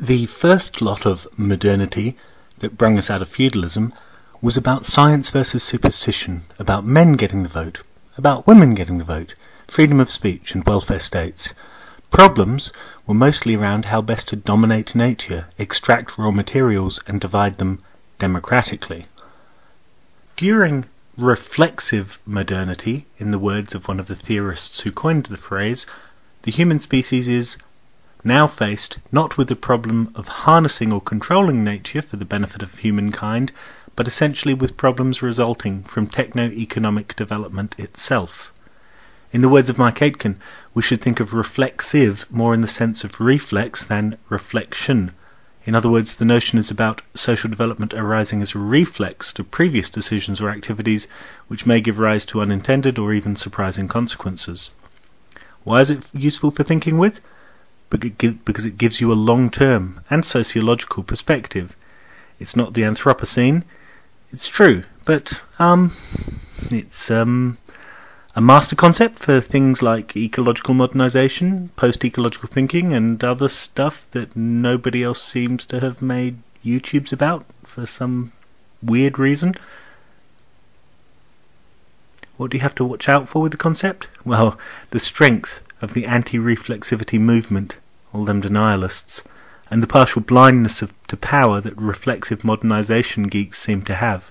The first lot of modernity that brung us out of feudalism was about science versus superstition, about men getting the vote, about women getting the vote, freedom of speech and welfare states. Problems were mostly around how best to dominate nature, extract raw materials and divide them democratically. During reflexive modernity, in the words of one of the theorists who coined the phrase, the human species is now faced not with the problem of harnessing or controlling nature for the benefit of humankind, but essentially with problems resulting from techno-economic development itself. In the words of Mike Aitken, we should think of reflexive more in the sense of reflex than reflection. In other words, the notion is about social development arising as a reflex to previous decisions or activities which may give rise to unintended or even surprising consequences. Why is it useful for thinking with? Because it gives you a long-term and sociological perspective. It's not the Anthropocene. It's true, but um, it's um, a master concept for things like ecological modernization, post-ecological thinking, and other stuff that nobody else seems to have made YouTubes about for some weird reason. What do you have to watch out for with the concept? Well, the strength of the anti-reflexivity movement, all them denialists, and the partial blindness of, to power that reflexive modernization geeks seem to have.